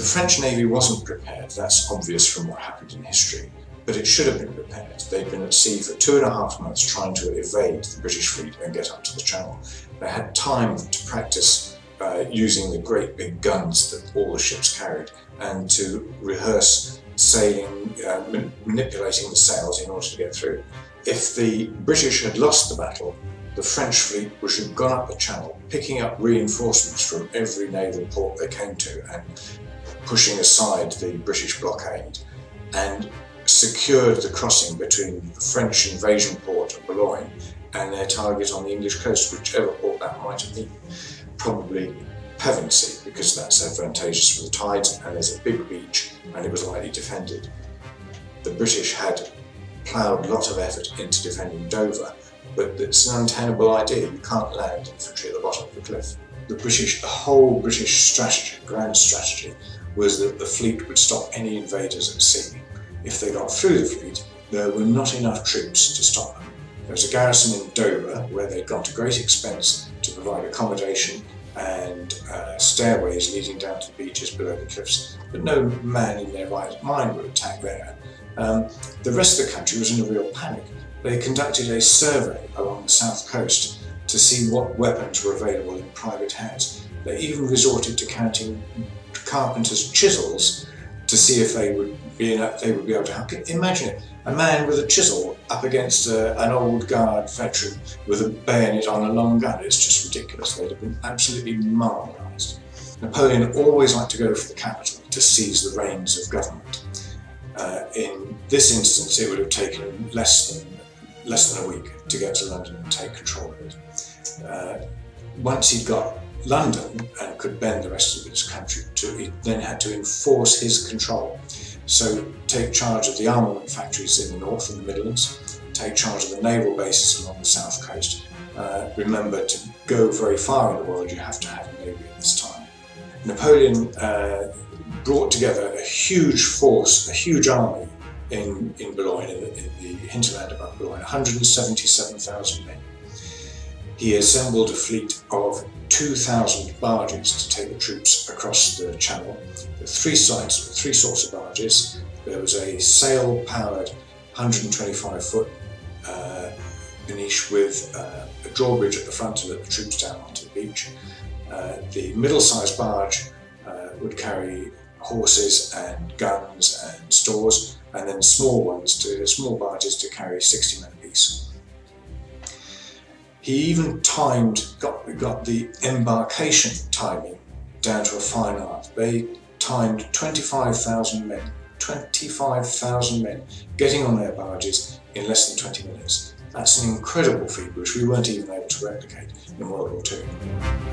French Navy wasn't prepared, that's obvious from what happened in history, but it should have been prepared. They'd been at sea for two and a half months trying to evade the British fleet and get up to the channel. They had time to practice uh, using the great big guns that all the ships carried and to rehearse sailing, uh, manipulating the sails in order to get through. If the British had lost the battle, the French fleet would have gone up the channel, picking up reinforcements from every naval port they came to and pushing aside the British blockade and secured the crossing between the French invasion port of Boulogne and their target on the English coast, whichever port that might have been. Probably Pevensey, because that's advantageous for the tides and there's a big beach and it was lightly defended. The British had ploughed a lot of effort into defending Dover, but it's an untenable idea. You can't land infantry at the bottom of the cliff. The British, the whole British strategy, grand strategy, was that the fleet would stop any invaders at sea. If they got through the fleet, there were not enough troops to stop them. There was a garrison in Dover where they'd gone to great expense to provide accommodation and uh, stairways leading down to the beaches below the cliffs, but no man in their right mind would attack there. Um, the rest of the country was in a real panic. They conducted a survey along the south coast to see what weapons were available in private hands. They even resorted to counting carpenters' chisels to see if they would be they would be able to help. Imagine it, a man with a chisel up against a, an old guard veteran with a bayonet on a long gun. It's just ridiculous. They'd have been absolutely marvelised. Napoleon always liked to go for the capital to seize the reins of government. Uh, in this instance, it would have taken less than less than a week to get to London and take control of it. Uh, once he'd got London and could bend the rest of its country to, he then had to enforce his control. So take charge of the armament factories in the north and the Midlands, take charge of the naval bases along the south coast. Uh, remember to go very far in the world, you have to have a navy at this time. Napoleon uh, brought together a huge force, a huge army in, in Boulogne, in the, in the hinterland above Boulogne, 177,000 men. He assembled a fleet of 2,000 barges to take the troops across the channel. There were three sites, three sorts of barges. There was a sail-powered 125-foot uh, with uh, a drawbridge at the front to let the troops down onto the beach. Uh, the middle-sized barge uh, would carry horses and guns and stores, and then small ones to small barges to carry 60 men apiece. He even timed, got, got the embarkation timing down to a fine art. They timed 25,000 men, 25,000 men getting on their barges in less than 20 minutes. That's an incredible feat which we weren't even able to replicate in World War II.